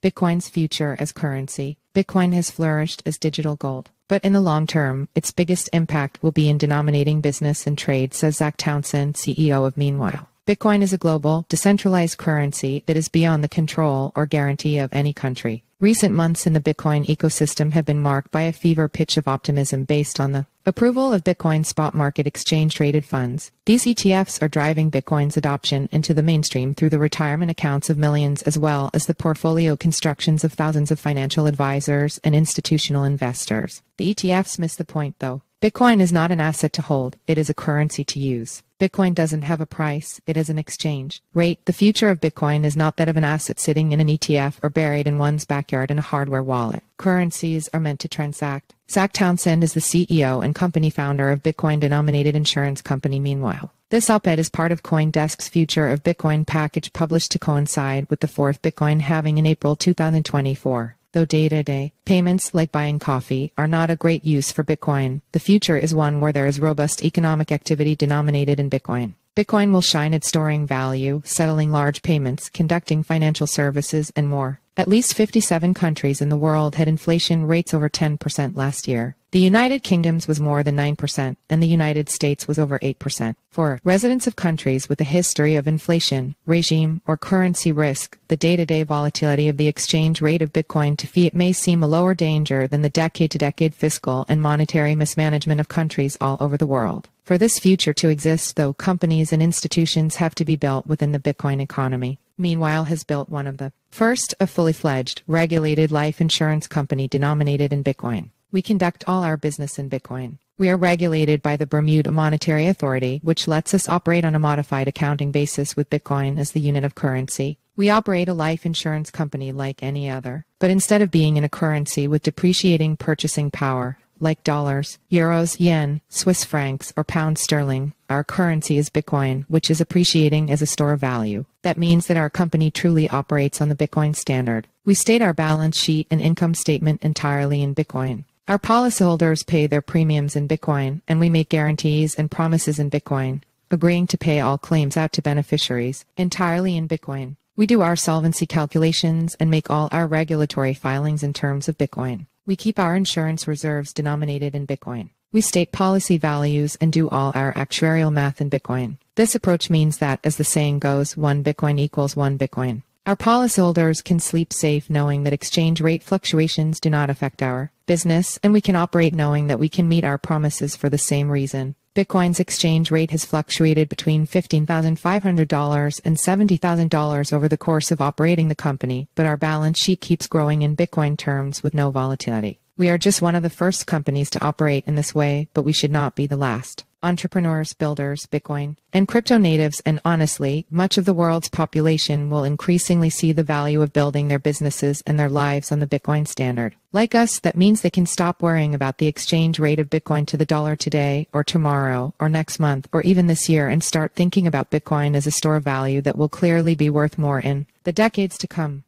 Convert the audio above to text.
Bitcoin's future as currency. Bitcoin has flourished as digital gold. But in the long term, its biggest impact will be in denominating business and trade, says Zac Townsend, CEO of Meanwhile. Bitcoin is a global, decentralized currency that is beyond the control or guarantee of any country. Recent months in the Bitcoin ecosystem have been marked by a fever pitch of optimism based on the approval of Bitcoin spot market exchange traded funds. These ETFs are driving Bitcoin's adoption into the mainstream through the retirement accounts of millions as well as the portfolio constructions of thousands of financial advisors and institutional investors. The ETFs miss the point though. Bitcoin is not an asset to hold, it is a currency to use. Bitcoin doesn't have a price, it is an exchange rate. The future of Bitcoin is not that of an asset sitting in an ETF or buried in one's backyard in a hardware wallet. Currencies are meant to transact. Zac Townsend is the CEO and company founder of Bitcoin denominated insurance company Meanwhile. This op-ed is part of CoinDesk's Future of Bitcoin package published to coincide with the fourth Bitcoin halving in April 2024. Though day-to-day payments like buying coffee are not a great use for Bitcoin, the future is one where there is robust economic activity denominated in Bitcoin. Bitcoin will shine at storing value, settling large payments, conducting financial services, and more. At least 57 countries in the world had inflation rates over 10% last year. The United Kingdom's was more than 9%, and the United States was over 8%. For residents of countries with a history of inflation, regime, or currency risk, the day-to-day volatility of the exchange rate of Bitcoin to fiat may seem a lower danger than the decade-to-decade fiscal and monetary mismanagement of countries all over the world. For this future to exist, though, companies and institutions have to be built within the Bitcoin economy meanwhile has built one of the first a fully fledged, regulated life insurance company denominated in Bitcoin. We conduct all our business in Bitcoin. We are regulated by the Bermuda Monetary Authority, which lets us operate on a modified accounting basis with Bitcoin as the unit of currency. We operate a life insurance company like any other, but instead of being in a currency with depreciating purchasing power, like dollars, euros, yen, Swiss francs, or pound sterling. Our currency is Bitcoin, which is appreciating as a store of value. That means that our company truly operates on the Bitcoin standard. We state our balance sheet and income statement entirely in Bitcoin. Our policyholders pay their premiums in Bitcoin, and we make guarantees and promises in Bitcoin, agreeing to pay all claims out to beneficiaries entirely in Bitcoin. We do our solvency calculations and make all our regulatory filings in terms of Bitcoin. We keep our insurance reserves denominated in Bitcoin. We state policy values and do all our actuarial math in Bitcoin. This approach means that, as the saying goes, one Bitcoin equals one Bitcoin. Our policyholders can sleep safe knowing that exchange rate fluctuations do not affect our business, and we can operate knowing that we can meet our promises for the same reason. Bitcoin's exchange rate has fluctuated between $15,500 and $70,000 over the course of operating the company, but our balance sheet keeps growing in Bitcoin terms with no volatility. We are just one of the first companies to operate in this way, but we should not be the last entrepreneurs, builders, Bitcoin, and crypto natives, and honestly, much of the world's population will increasingly see the value of building their businesses and their lives on the Bitcoin standard. Like us, that means they can stop worrying about the exchange rate of Bitcoin to the dollar today, or tomorrow, or next month, or even this year, and start thinking about Bitcoin as a store of value that will clearly be worth more in the decades to come.